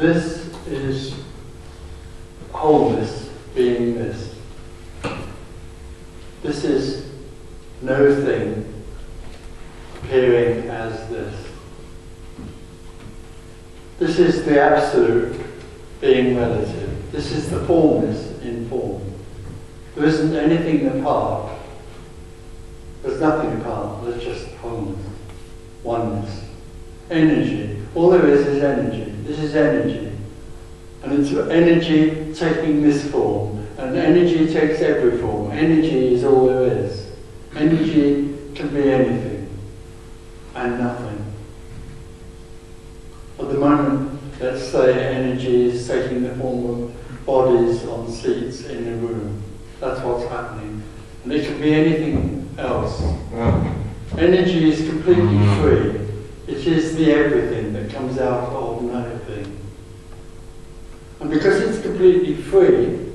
This is wholeness being this. This is no thing appearing as this. This is the absolute being relative. This is the formless in form. There isn't anything apart. There's nothing apart. There's just wholeness, oneness, energy. All there is is energy. This is energy. And it's energy taking this form. And energy takes every form. Energy is all there is. Energy can be anything and nothing. At the moment, let's say energy is taking the form of bodies on seats in a room. That's what's happening. And it can be anything else. Energy is completely free. It is the everything that comes out of nothing. And because it's completely free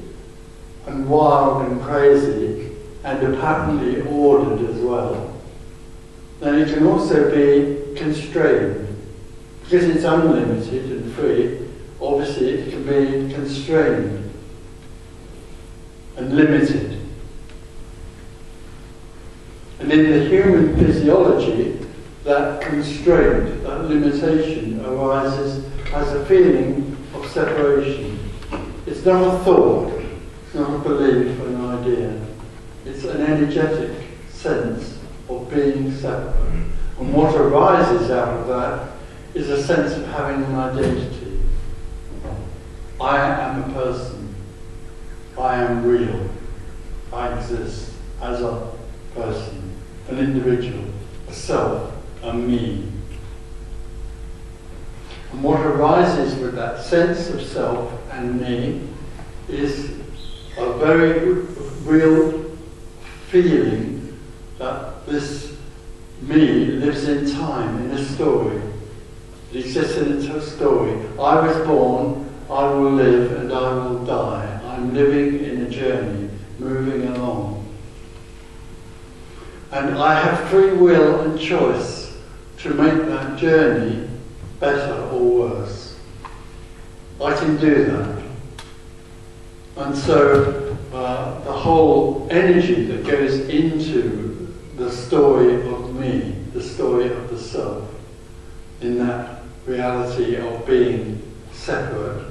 and wild and crazy and apparently ordered as well, then it can also be constrained. Because it's unlimited and free, obviously it can be constrained and limited. And in the human physiology, that constraint, that limitation arises as a feeling separation. It's not a thought, it's not a belief, or an idea. It's an energetic sense of being separate. And what arises out of that is a sense of having an identity. I am a person. I am real. I exist as a person, an individual, a self, a me. And what arises with that sense of self and me is a very real feeling that this me lives in time, in a story. It exists in a story. I was born, I will live, and I will die. I'm living in a journey, moving along. And I have free will and choice to make that journey better or worse. I can do that. And so uh, the whole energy that goes into the story of me, the story of the self, in that reality of being separate,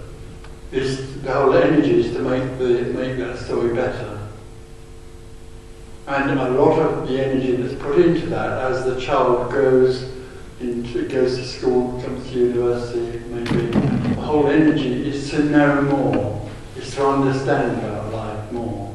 is the whole energy is to make the make that story better. And a lot of the energy that's put into that as the child goes into goes to school, comes to university, maybe the whole energy is to know more, is to understand about life more.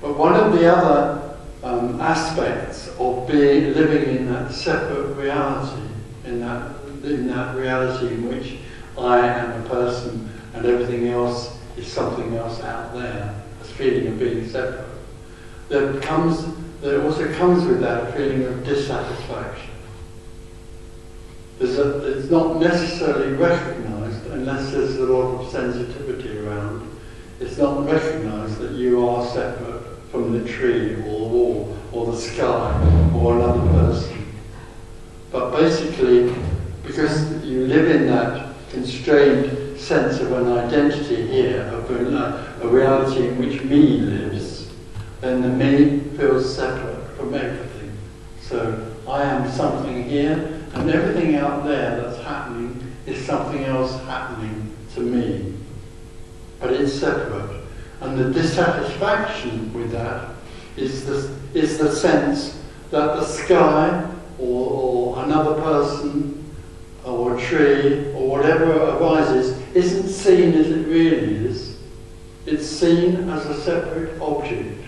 But one of the other um, aspects of being living in that separate reality, in that in that reality in which I am a person and everything else is something else out there, this feeling of being separate. There comes, there also comes with that feeling of dissatisfaction. A, it's not necessarily recognized unless there's a lot of sensitivity around. It's not recognized that you are separate from the tree or the wall or the sky or another person. But basically, because you live in that constrained sense of an identity here, of a, a reality in which me lives, then the me feels separate from everything. So I am something here, and everything out there that's happening is something else happening to me. But it's separate. And the dissatisfaction with that is the, is the sense that the sky or, or another person or a tree or whatever arises isn't seen as it really is. It's seen as a separate object.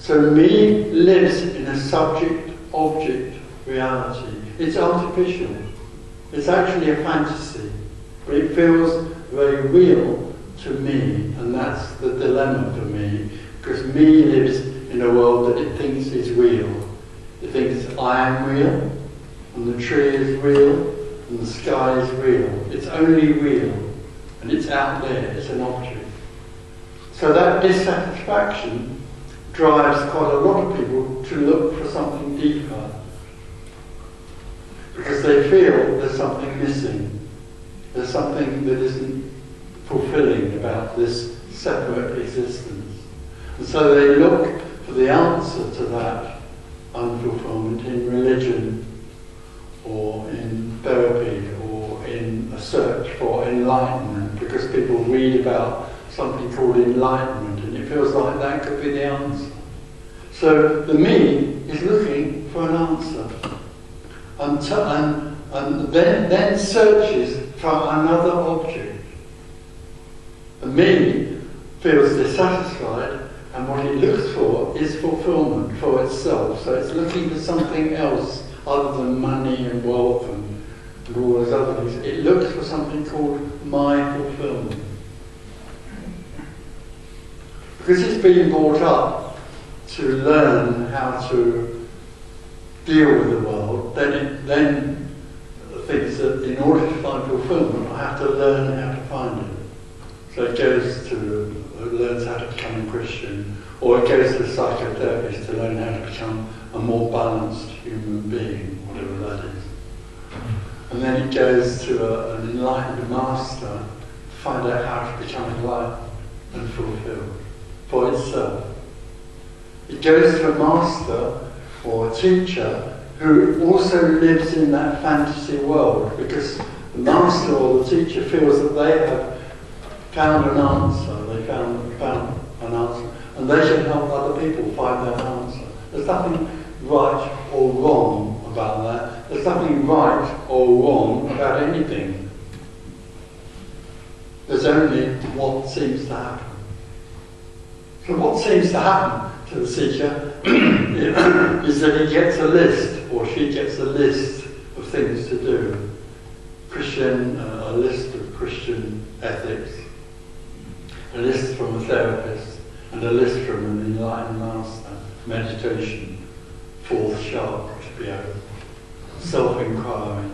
So me lives in a subject-object reality. It's artificial. It's actually a fantasy. But it feels very real to me, and that's the dilemma for me, because me lives in a world that it thinks is real. It thinks I am real, and the tree is real, and the sky is real. It's only real, and it's out there, it's an object. So that dissatisfaction drives quite a lot of people to look for something deeper. because they feel there's something missing. There's something that isn't fulfilling about this separate existence. And so they look for the answer to that unfulfillment in religion or in therapy or in a search for enlightenment because people read about something called enlightenment feels like that could be the answer. So the me is looking for an answer and, and, and then, then searches for another object. The me feels dissatisfied and what it looks for is fulfillment for itself. So it's looking for something else other than money and wealth and, all those other things. It looks for something called my fulfillment. Because it's been brought up to learn how to deal with the world, then it then thinks that in order to find fulfillment, I have to learn how to find it. So it goes to, learns how to become a Christian, or it goes to psychotherapist to learn how to become a more balanced human being, whatever that is. And then it goes to a, an enlightened master to find out how to become enlightened and fulfilled for itself. It goes to a master or a teacher who also lives in that fantasy world because the master or the teacher feels that they have found an answer, they found, found an answer, and they should help other people find that answer. There's nothing right or wrong about that. There's nothing right or wrong about anything. There's only what seems to happen. So what seems to happen to the seeker is that he gets a list, or she gets a list of things to do. Christian, uh, a list of Christian ethics, a list from a therapist, and a list from an enlightened master, meditation, fourth be open, self-inquiry,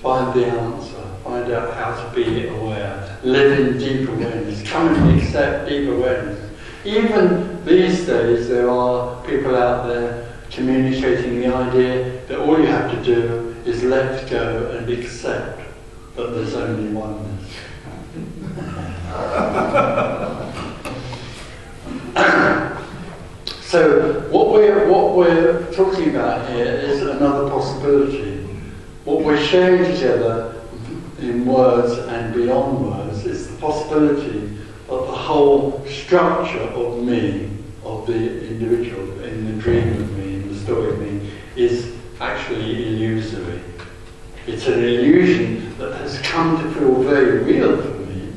find the answer, find out how to be aware, live in deep awareness, come and accept deep awareness. Even these days, there are people out there communicating the idea that all you have to do is let go and accept that there's only oneness. so what we're what we're talking about here is another possibility. What we're sharing together in words and beyond words is the possibility of the whole structure of me, of the individual, in the dream of me, in the story of me, is actually illusory. It's an illusion that has come to feel very real for me,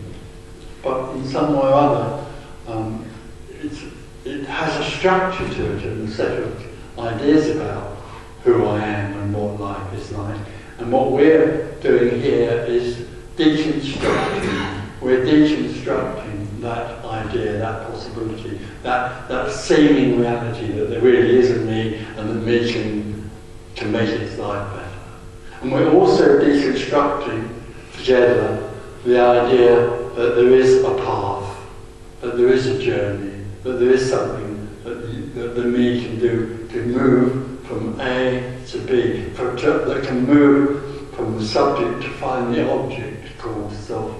but in some way or other, um, it has a structure to it and a set of ideas about who I am and what life is like. And what we're doing here is deconstructing. We're deconstructing that idea, that possibility, that, that seeming reality that there really is a me and that me can, can make its life better. And we're also deconstructing together the idea that there is a path, that there is a journey, that there is something that, that the me can do to move from A to B, for, that can move from the subject to find the object called self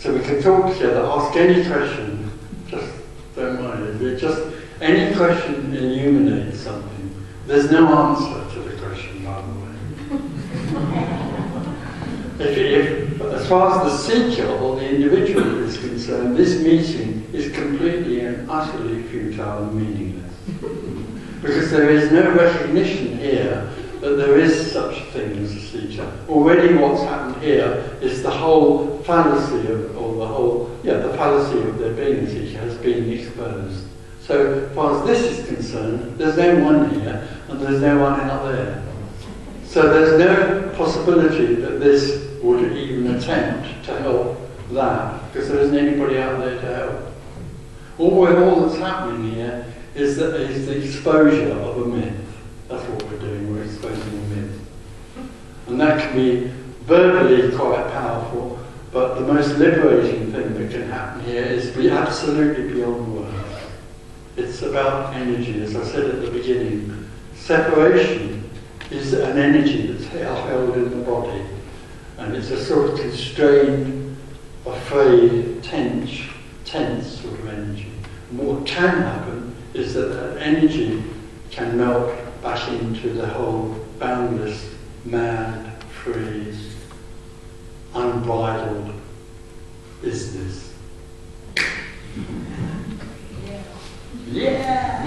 So we can talk together, ask any question, just don't mind it. Just any question illuminates something. There's no answer to the question, by the way. if, if, as far as the seeker or the individual is concerned, this meeting is completely and utterly futile and meaningless. because there is no recognition here that there is such thing as a seeker. Already what's happened here is the whole fallacy of, or the whole, yeah, the fallacy of there being a seeker has been exposed. So far as this is concerned, there's no one here and there's no one out there. So there's no possibility that this would even attempt to help that because there isn't anybody out there to help. All, all that's happening here is, that, is the exposure of a myth. That's what we're doing, we're exposing a myth. And that can be verbally quite powerful, but the most liberating thing that can happen here is be absolutely beyond words. It's about energy, as I said at the beginning. separation is an energy that's held in the body, and it's a sort of constrained, afraid, tense, tense sort of energy. And what can happen is that that energy can melt back into the whole boundless, mad, free, unbridled business. Yeah!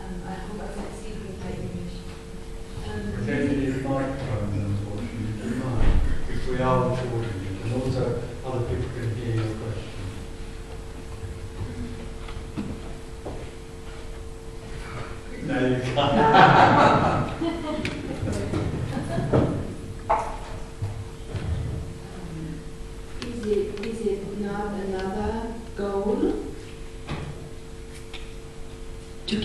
Um, I hope I succeed with my English. We Um, don't need microphones, unfortunately, do mind, because we are recording it, and also other people can hear your question. No, you can't. Is it, is it not another goal to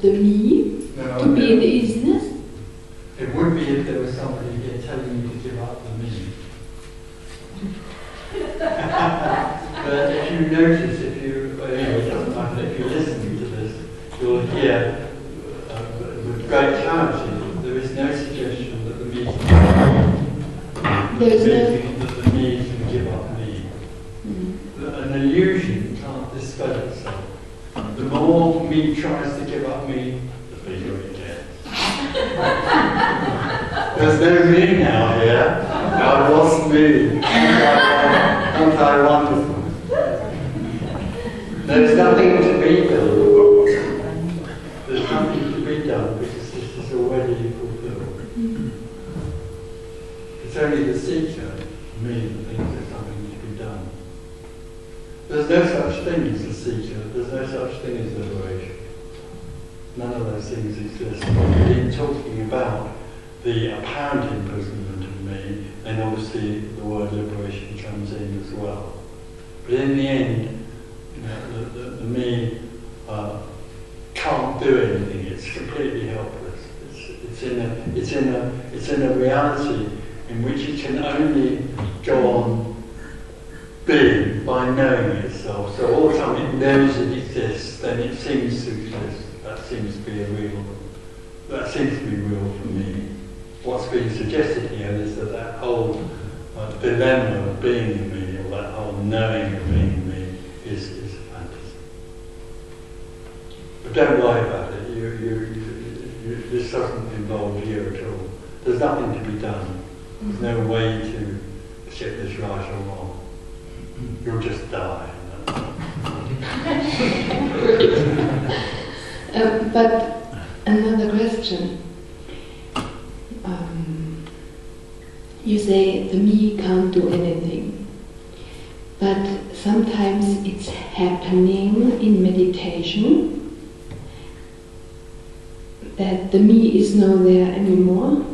give up the me, No, to be the isness? It would be if there was somebody here telling you to give up the me. but if you notice, if you, well, anyway, it doesn't matter, if you're listening to this, you'll hear uh, with great clarity that there is no suggestion that the me There is no. thinking that the me can give up me. Mm. An illusion can't dispel itself. The more me tries to give up me, the bigger it gets. There's no me now here. I lost me. Aren't I wonderful? There's nothing to be done. There's nothing to be done because this is already fulfilled. It's only the seeker, me, that thinks there's something to be done. There's no such thing as a seeker. There's no such thing as liberation. None of those things exist. In talking about the apparent imprisonment of me, then obviously the word liberation comes in as well. But in the end, you know, the, the, the me uh, can't do anything. It's completely helpless. It's, it's in a it's in a it's in a reality in which it can only go on being by knowing itself. So all the time it knows it exists, then it seems to exist. That seems to be a real, that seems to be real for me. What's being suggested here is that that whole uh, dilemma of being in me, or that whole knowing of being in me, is, is a fantasy. But don't worry about it. You, you, you, this doesn't involve you at all. There's nothing to be done. There's no way to get this right or wrong. You'll just die. Um, but another question. Um, you say the me can't do anything, but sometimes it's happening in meditation that the me is not there anymore.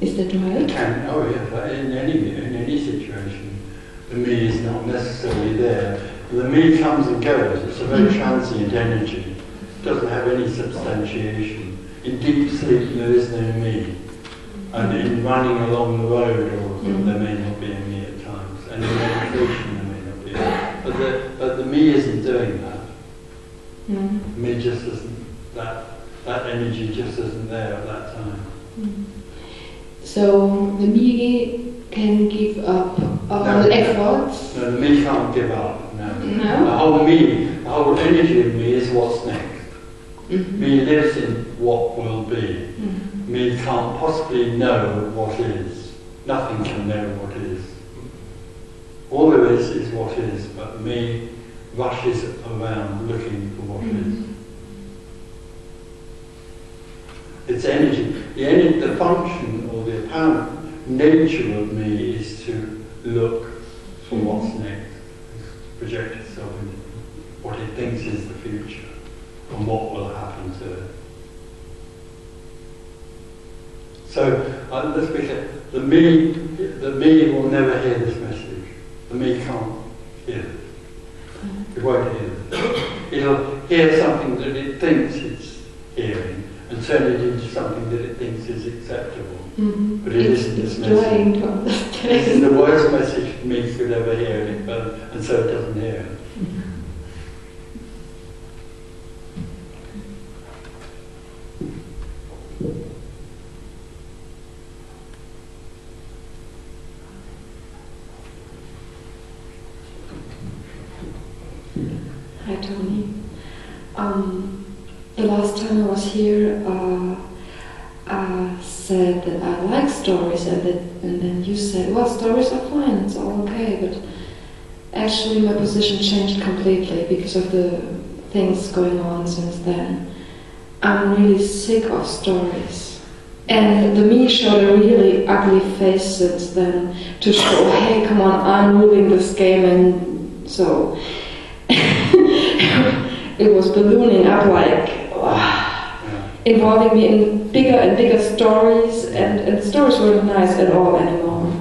Is that right? can, oh yeah, in any, in any situation, the me is not necessarily there. The me comes and goes. It's a very mm-hmm. transient energy. It doesn't have any substantiation. In deep sleep, there is no me. And in running along the road, or there may not be a me at times. And in meditation, there may not be. A, but the, but the me isn't doing that. Mm. Me just isn't, that, that energy just isn't there at that time. Mm. So the me can give up all No. efforts. No, the me can't give up, no. No? The whole me, the whole energy of me is what's next. Mhm. Me lives in what will be. Me can't possibly know what is. Nothing can know what is. All there is is what is, but me rushes around looking for what mm-hmm. is. It's energy. The, energy, the function or the apparent nature of me is to look for what's next, project itself in what it thinks is the future and what will happen to it. So uh, let's be clear, the me, the me will never hear this message. The me can't hear it. It won't hear it. It'll hear something that it thinks it's hearing and turn it into something that it thinks is acceptable. Mm-hmm. But it it's, isn't this message. This is the worst message me could ever hear, and, and so it doesn't hear it. Um, the last time I was here, uh, I said that I like stories, and, that, and then you said, well, stories are fine, it's all okay, but actually my position changed completely because of the things going on since then. I'm really sick of stories. And the me showed a really ugly face since then to show, hey, come on, I'm ruling this game, and so it was ballooning up like involving me in bigger and bigger stories, and, and the stories weren't nice at all anymore.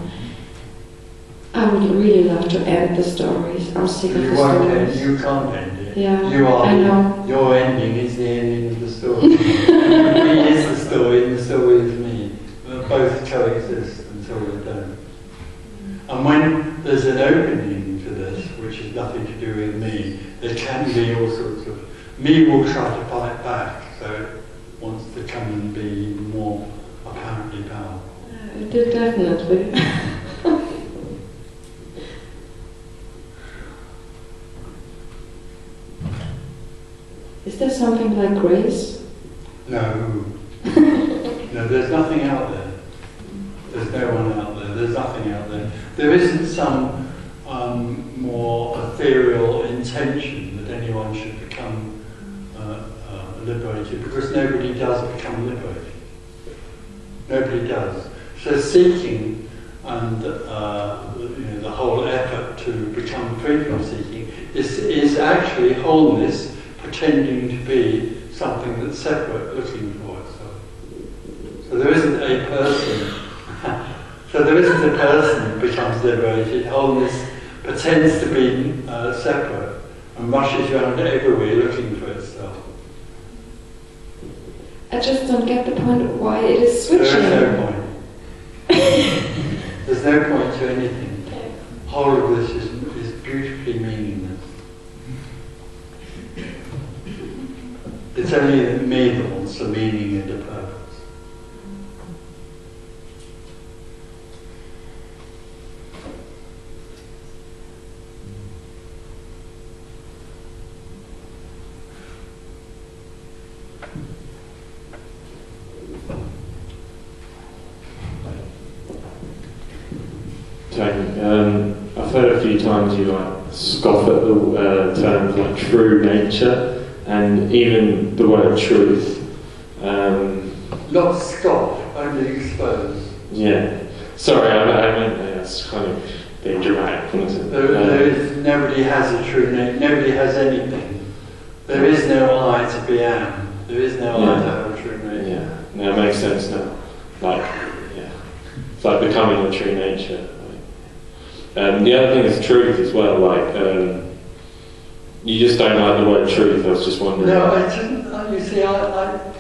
I would really love to end the stories. I'm sick of you the stories. End, you can't end it. Yeah, you are, I know. Your ending is the ending of the story. me is the story, and the story is me. Both coexist until they don't. And when there's an opening to this, which has nothing to do with me, there can be all sorts of. Me will try to fight back, so it wants to come and be more apparently powerful. It did definitely. Is there something like grace? No. no, there's nothing out there. There's no one out there. There's nothing out there. There isn't some um, more ethereal intention that anyone should uh, liberated because nobody does become liberated. Nobody does. So seeking and uh, you know, the whole effort to become free from seeking is, is actually wholeness pretending to be something that's separate, looking for itself. So there isn't a person. so there isn't a person who becomes liberated. Wholeness pretends to be uh, separate and rushes around everywhere looking for itself. I just don't get the point of why it is switching. There is no point. There's no point to anything. Whole of this is, is beautifully meaningless. It's only me that wants the meaning and the purpose. Tony, um, I've heard a few times you like scoff at the uh, like true nature and even the word truth. Um, Not scoff, only expose. Yeah. Sorry, I, I meant that's kind of being dramatic, wasn't it? There, there is, nobody has a true nature. Nobody has anything. There is no I to be am. There is no Yeah. I to have a true nature. Yeah, no, it makes sense now. Like, yeah, it's like becoming your true nature. Um, the other thing is truth as well. Like, um, you just don't like the word truth. I was just wondering. No, I uh, you see, I, I,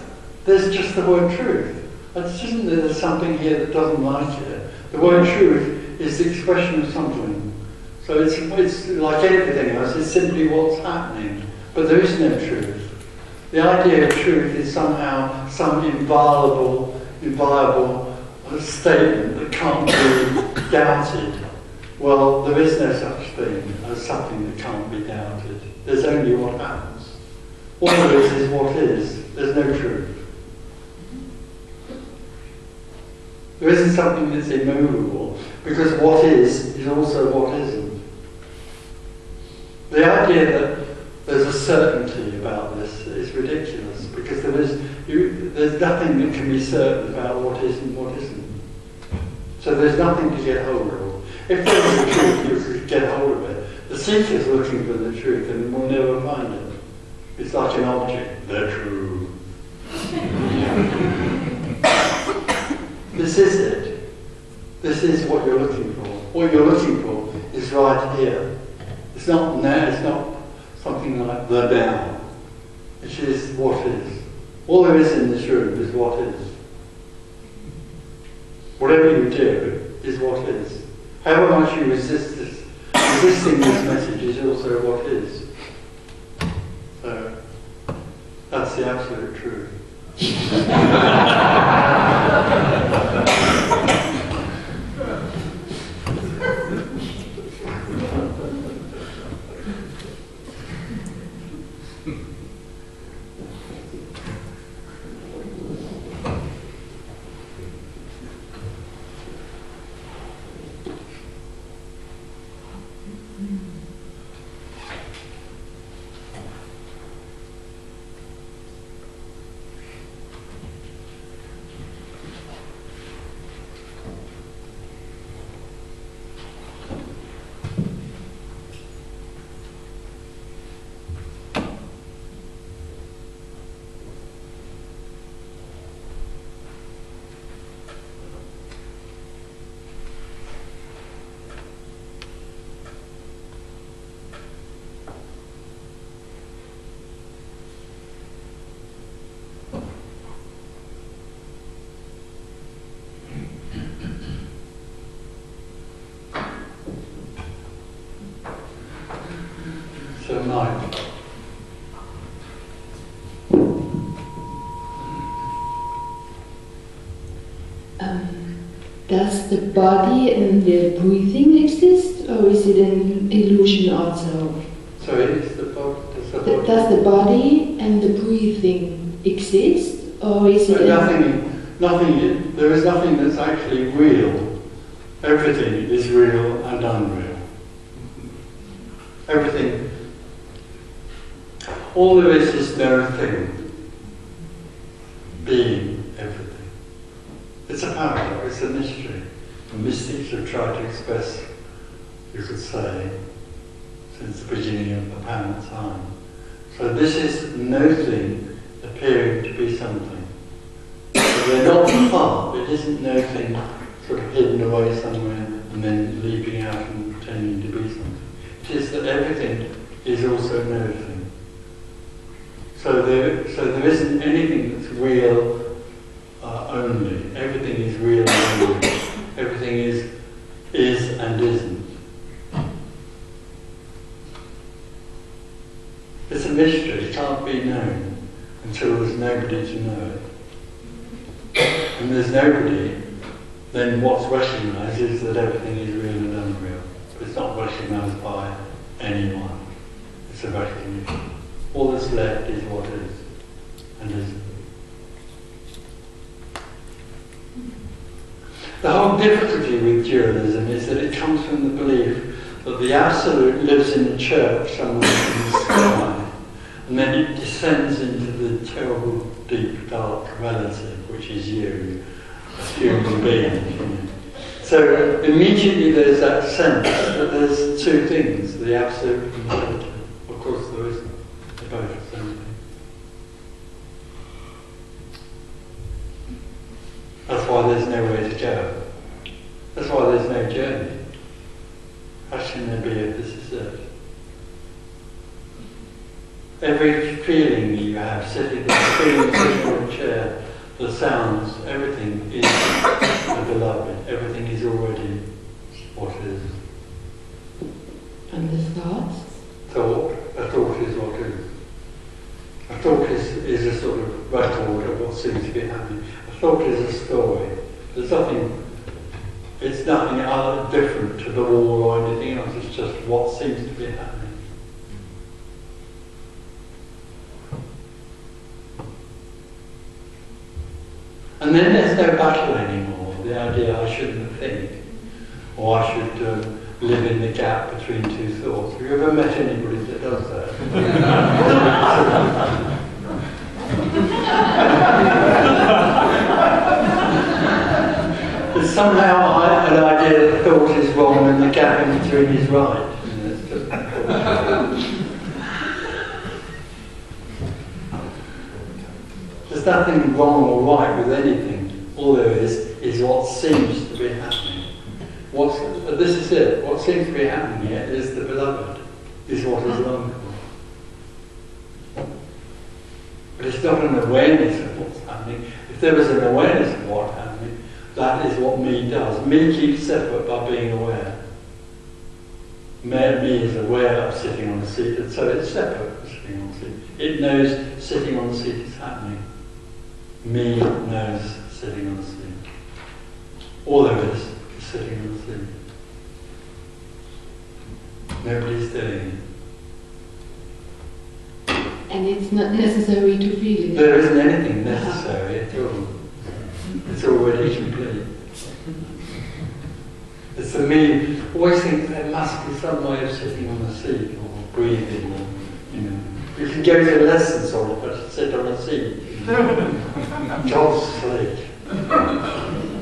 there's just the word truth. I just there there's something here that doesn't like it. The word truth is the expression of something. So it's, it's like everything else, it's simply what's happening. But there is no truth. The idea of truth is somehow some inviolable, inviolable uh, statement that can't be doubted. Well, there is no such thing as something that can't be doubted. There's only what happens. All of this is what is. There's no truth. There isn't something that's immovable because what is is also what isn't. The idea that there's a certainty about this is ridiculous because there is, you, there's nothing that can be certain about what is and what isn't. So there's nothing to get hold of. If there was a truth, you could get hold of it. The seeker's looking for the truth and will never find it. It's like an object, the truth. this is it. This is what you're looking for. What you're looking for is right here. It's not now, it's not something like the now, which is what is. All there is in this room is what is. Whatever you do is what is. However much you resist this, resisting this message is also what is. So, that's the absolute truth. So Mike. Um, does the body and the breathing exist, or is it an illusion also? Sorry, is the body, does the body, Does the body and the breathing exist, or is it? nothing, nothing, there is nothing that's actually real. Everything is real and unreal. Everything, all there is is no thing. Being. It's a paradox, it's a mystery. The mystics have tried to express, you could say, since the beginning of apparent time. So this is no thing appearing to be something. So they're not part, it isn't no thing sort of hidden away somewhere and then leaping out and pretending to be something. It is that everything is also no thing. So there, so there isn't anything that's real uh, only. Everything is real only. Everything is is and isn't. It's a mystery. It can't be known until there's nobody to know it. And there's nobody, then what's recognised is that everything is real and unreal. It's not recognised by anyone. It's a recognition. All that's left is what is and isn't. The whole difficulty with dualism is that it comes from the belief that the absolute lives in a church somewhere in the sky, and then it descends into the terrible, deep, dark relative, which is you, as human being. So immediately there's that sense that there's two things, the absolute and the relative. Of course there isn't. They're both the same thing. That's why there's nowhere to go. That's why there's no journey. How can there be if this is it? Every feeling that you have, sitting, the feeling sitting on a chair, the sounds, everything is the beloved. Everything is already what is. And the thoughts? Thought, a thought is what is. A thought is, is a sort of record of what seems to be happening. A thought is a story. There's nothing, it's nothing other different to the wall or anything else. It's just what seems to be happening. And then there's no battle anymore. The idea I shouldn't think, or I should um, live in the gap between two thoughts. Have you ever met anybody that does that? Somehow I an idea that thought is wrong and the gap in between is right. There's nothing wrong or right with anything. All there is is what seems to be happening. What's, this is it. What seems to be happening here is the beloved, is what is for. But it's not an awareness of what's happening. If there was an awareness of what's happening, that is what me does. Me keeps separate by being aware. Me, me is aware of sitting on the seat, and so it's separate from sitting on the seat. It knows sitting on the seat is happening. Me knows sitting on the seat. All there is is sitting on the seat. Nobody's doing it. And it's not necessary to feel it. There isn't anything uh-huh. necessary at all. It's already complete. It's the me. Always think there must be some way of sitting on a seat or breathing or, you know. You can go to lessons on it, but sit on a seat. God's sake.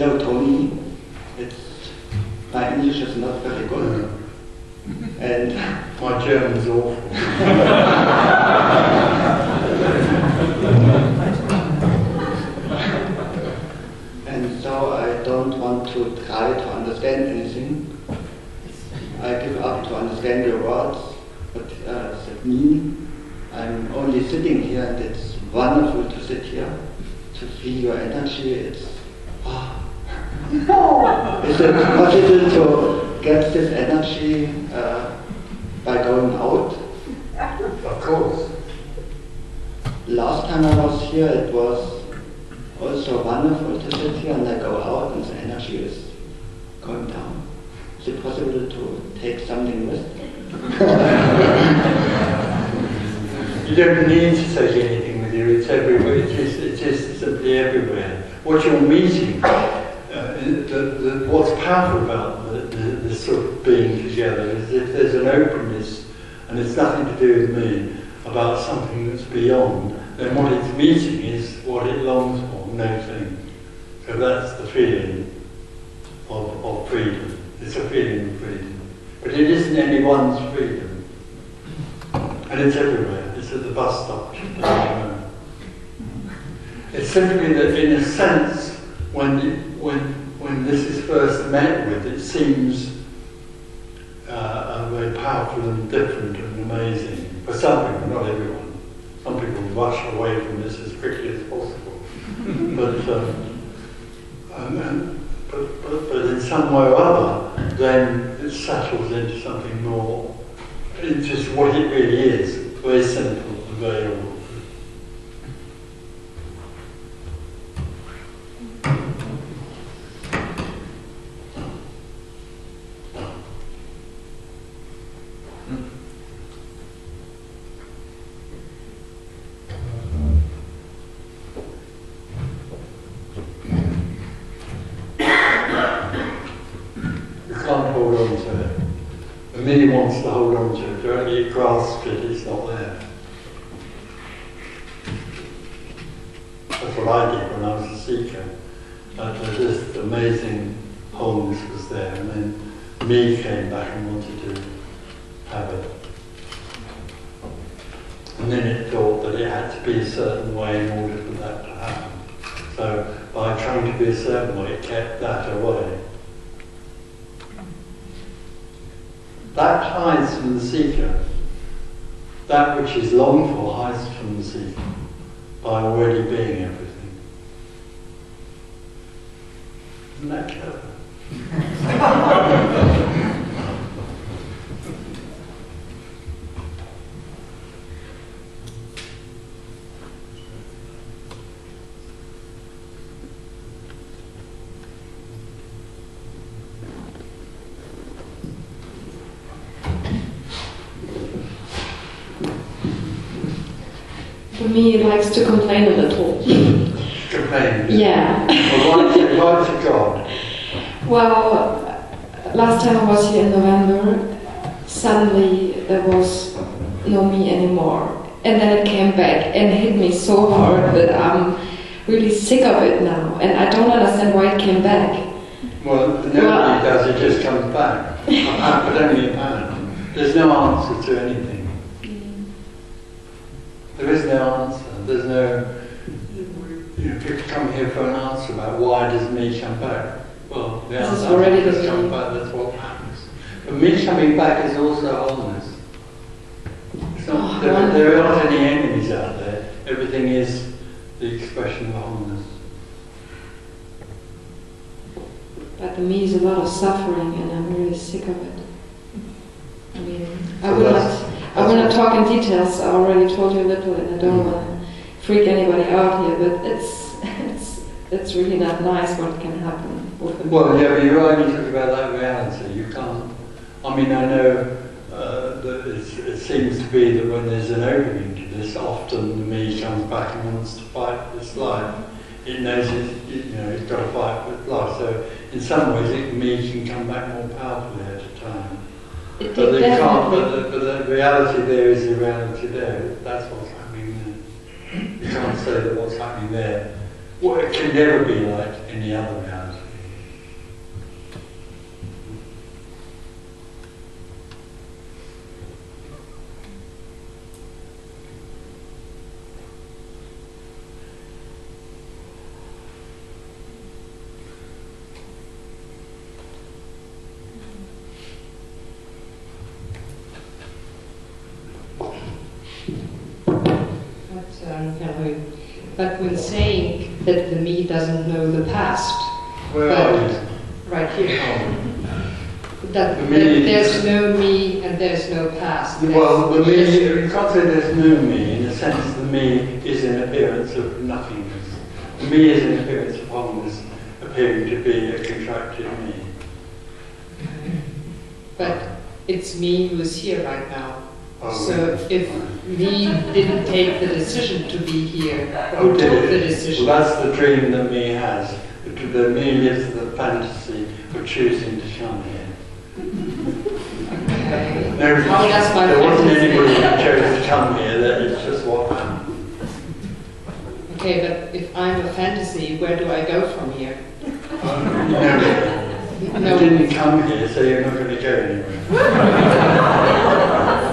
Hello, Tony. It's, my English is not very good. And My German's awful. and so I don't want to try to understand anything. I give up to understand your words, what uh, that mean. I'm only sitting here and it's wonderful to sit here, to feel your energy. It's. Is it possible to get this energy uh, by going out? Of course. Last time I was here, it was also wonderful to sit here and I go out and the energy is going down. Is it possible to take something with? You don't need to take anything with you, it's everywhere, it is, it is simply everywhere. What you're meeting, uh, the, the, what's powerful about the, the, the sort of being together is if there's an openness and it's nothing to do with me about something that's beyond, then what it's meeting is what it longs for, no thing. So that's the feeling of, of freedom. It's a feeling of freedom. But it isn't anyone's freedom. And it's everywhere. It's at the bus stop. It's simply that, in a sense, when you, when when this is first met with, it seems uh, very powerful and different and amazing for some people, not everyone. Some people rush away from this as quickly as possible, but. Um, and, but, but, but in some way or other, then it settles into something more, into just what it really is, very simple and very ordinary. You can't hold on to it. The mini wants to hold on to it, don't you grasp it, it's not there. That's what I did when I was a seeker. Uh, there's this amazing wholeness was there, and then me came back and wanted to have it. And then it thought that it had to be a certain way in order for that to happen. So by trying to be a certain way, it kept that away. That hides from the seeker. That which is longed for hides from the seeker by already being everything. Isn't that clever? For me, he likes to complain a little. Complain. yeah. Well, why, to, why to God? Well, last time I was here in November, suddenly there was no me anymore. And then it came back and hit me so hard that I'm really sick of it now. And I don't understand why it came back. Well, nobody Well- does, it just comes back. But only apparently. There's no answer to anything. There is no answer. There's no. You know, people come here for an answer about why does me come back. Well, the This is already the come back. That's what happens. But me coming back is also wholeness. Not, Oh, there, there aren't any enemies out there. Everything is the expression of wholeness. But the me is a lot of suffering and I'm really sick of it. I mean, I So will that's- not, I will not talk in details. I already told you a little and I don't want to freak anybody out here, but it's, it's, it's really not nice what can happen with Well, yeah, but you're only talking about that reality. You can't. I mean, I know uh, that it's, it seems to be that when there's an opening to this, often the me comes back and wants to fight this life. It knows it's, it, you know, it's got to fight with life. So in some ways, it, me can come back more powerfully at a time. It But they can't. But the, but the reality there is the reality there. That's what's happening there. You can't say that what's happening there. Well, it can never be like any other reality. But, um, hello. but when saying that the me doesn't know the past, Where But- are you? right here, oh. that, The that me- there's uh, no me and there's no past. Well, the me, There's you can't say there's no me, in a sense the me is an appearance of nothingness. The me is an appearance of oneness, appearing to be a contracted me. But it's me who's here right now. So um, if me didn't take the decision to be here, who did took the decision? Well, that's the dream that me has. The, me lives the fantasy of choosing to come here. Okay. There, How does my there wasn't anybody who chose to come here, that it's just what happened. Okay, but if I'm a fantasy, where do I go from here? Um, no, you didn't come here, so you're not going to go anywhere.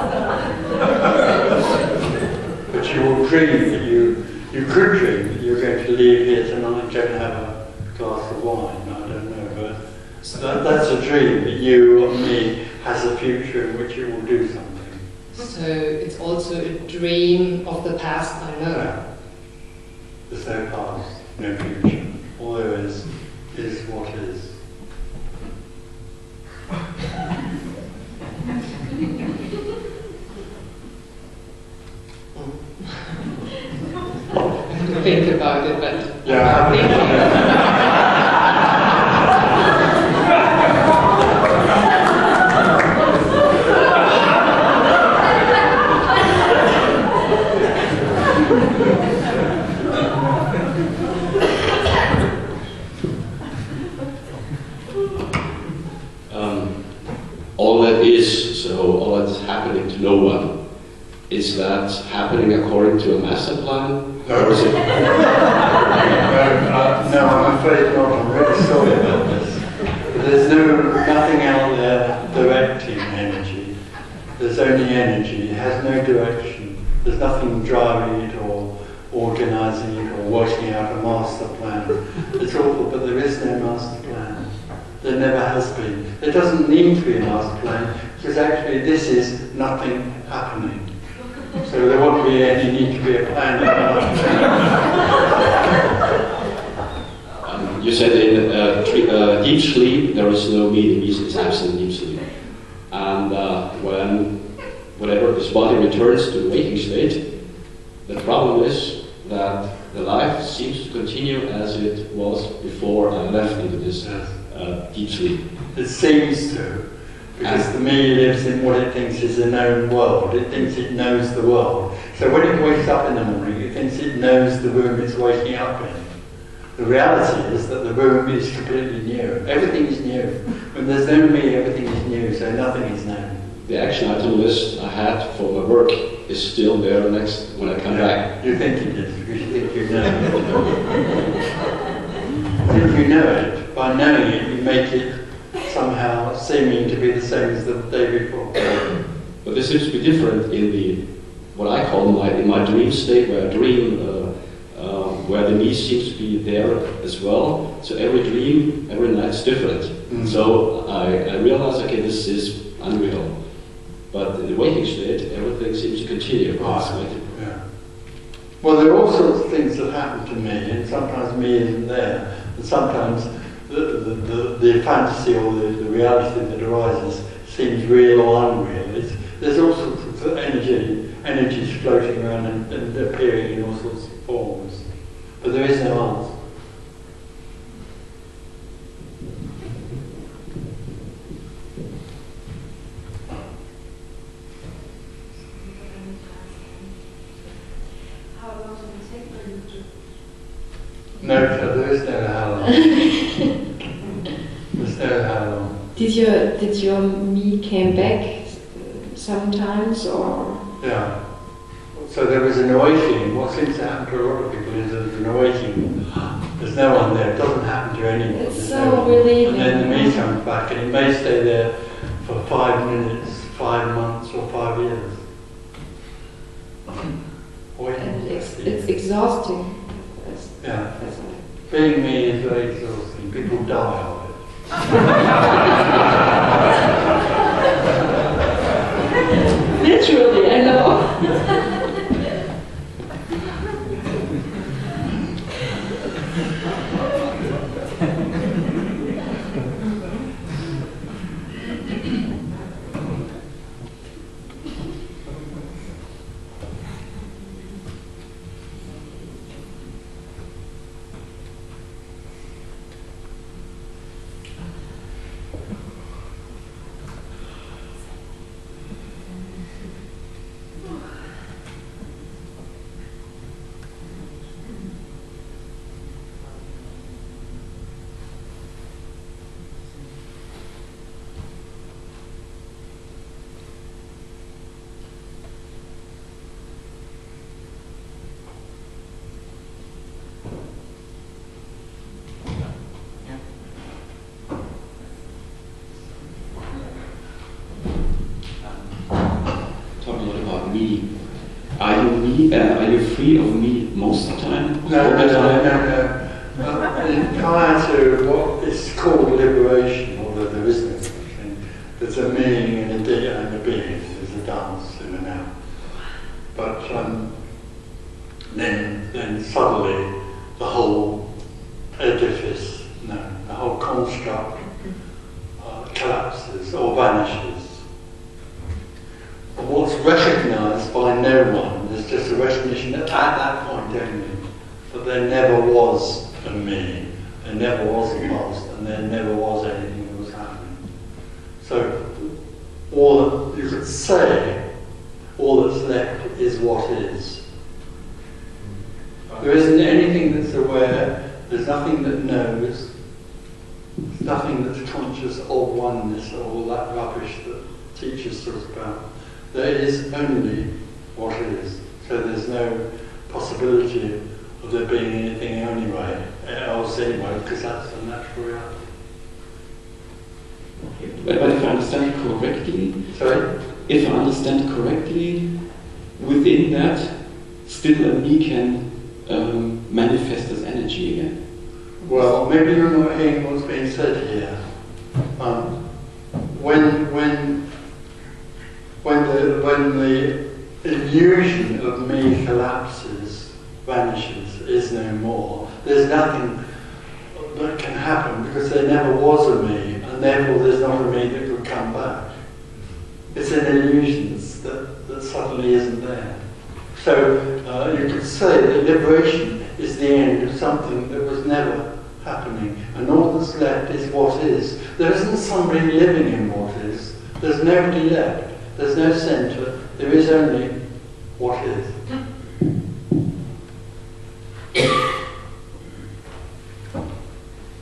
but you dream that you, you could dream that you're going to leave here tonight, and have a glass of wine. I don't know, but that, that's a dream that you or me has a future in which you will do something. So it's also a dream of the past I know. No. There's no past, no future. All there is is what is. Yeah, um, all that is, so all that's happening to no one, is that happening according to a master plan? Afraid not. I'm really sorry about this. There's no nothing out there directing energy. There's only energy. It has no direction. There's nothing driving it or organising it or working out a master plan. It's awful, but there is no master plan. There never has been. There doesn't need to be a master plan because actually this is nothing happening. So there won't be any need to be a plan. You said in uh, tre- uh, deep sleep there is no meaning, it's it's absent deep sleep. And uh, when whenever this body returns to the waking state, the problem is that the life seems to continue as it was before I left into this uh, deep sleep. It seems to, because the me lives in what it thinks is a known world. It thinks it knows the world. So when it wakes up in the morning, it thinks it knows the room it's waking up in. The reality is that the room is completely new. Everything is new. When there's no me, everything is new, so nothing is known. The action item list I had for my work is still there next when I come back. You think it is, because you think you know it. you think you know it. By knowing it, you make it somehow seeming to be the same as the day before. But this seems to be different in the what I call my in my dream state, where I dream, uh, where the me seems to be there as well. So every dream, every night is different. Mm. So I, I realize, okay, this is unreal. But in the waking state, everything seems to continue. Right. Yeah. Well, there are all sorts of things that happen to me, and sometimes me isn't there, and sometimes the, the, the, the fantasy or the, the reality that arises seems real or unreal. It's, there's all sorts of energy, energies floating around and, and appearing in all sorts but there is no answer. How long does it take for you to No, there is no how long. There's no how long. Did your did your me came back sometimes or Yeah. So there was an awakening. What seems to happen to a lot of people is there's an awakening. There's no one there. It doesn't happen to anyone. It's There's so no one. relieving. And then the me comes back and it may stay there for five minutes, five months or five years. And it's, it's exhausting. That's, Yeah. that's. Being me is very exhausting. People die of it. Literally, I know. Talk a lot about me. Are you me? Uh, are you free of me most of the time? No, no, no, no, no. To what is called liberation, although there is no such thing, there's a meaning and a day and a being. There's a dance in and out. But um, then, then suddenly the whole edifice, no, the whole construct uh, collapses or vanishes. And what's recognised by no one is just a recognition at that point only that there never was a me, there never was a past, and there never was anything that was happening. So all that you could say, all that's left is what is. There isn't anything that's aware, there's nothing that knows, there's nothing that's conscious of oneness or all that rubbish that teachers talk about. There is only what is. So there's no possibility of there being anything anyway, else anyway, because that's the natural reality. But but if I understand correctly, Sorry? if I understand correctly, within that, still a me can um, manifest as energy again. Well, maybe you're not hearing what's being said here. Um, when, when, when the, when the illusion of me collapses, vanishes, is no more, there's nothing that can happen because there never was a me, and therefore there's not a me that could come back. It's an illusion that, that suddenly isn't there. So uh, you could say that liberation is the end of something that was never happening, and all that's left is what is. There isn't somebody living in what is. There's nobody left. There's no centre. There is only what is.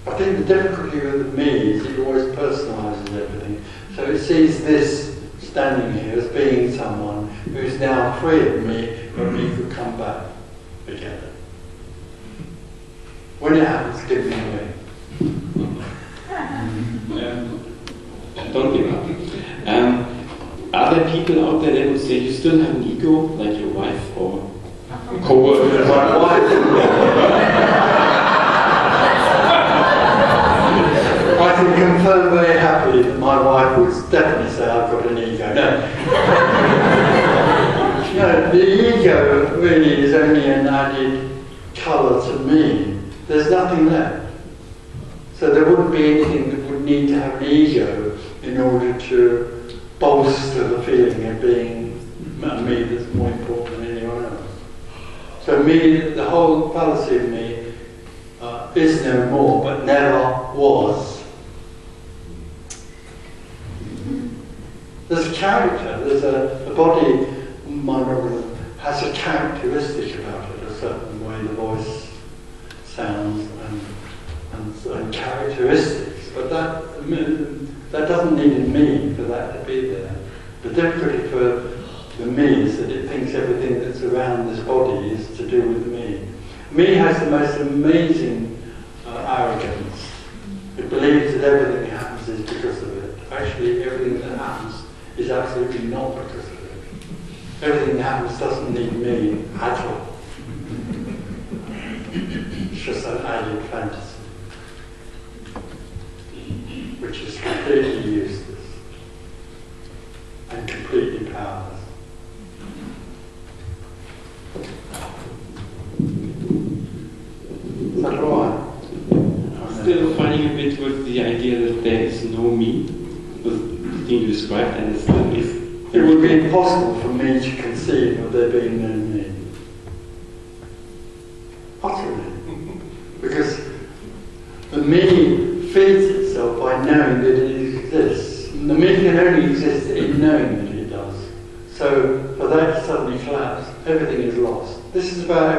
I think the difficulty with me is it always personalises everything. So it sees this standing here as being someone who's now free of me, but me could come back together. When it happens, give me away. Um, don't give up. Um, are there people out there that would say you still have an ego, like your wife or co-worker? My wife, I can confirm very happily that my wife would definitely say I've got an ego. No. The ego really is only an added colour to me. There's nothing left. So there wouldn't be anything that would need to have an ego in order to bolster the feeling of being a me that's more important than anyone else. So me, the whole fallacy of me uh, is no more, but never was. There's a character, there's a, a body, my brother, has a characteristic about it, a certain way the voice sounds and, and, and characteristics, but that, that doesn't need me for that to be there. The difficulty for the me is that it thinks everything that's around this body is to do with me. Me has the most amazing uh, arrogance. It believes that everything that happens is because of it. Actually, everything that happens is absolutely not because. Everything happens doesn't need me at all. It's just an added fantasy, which is completely useless and completely powerless. Is that all right? Still fighting a bit with the idea that there is no me, the thing you described, and there still is. It would be impossible for me to conceive of there being no me. Utterly. Because the me feeds itself by knowing that it exists. And the me can only exist in knowing that it does. So for that to suddenly collapse, everything is lost. This is about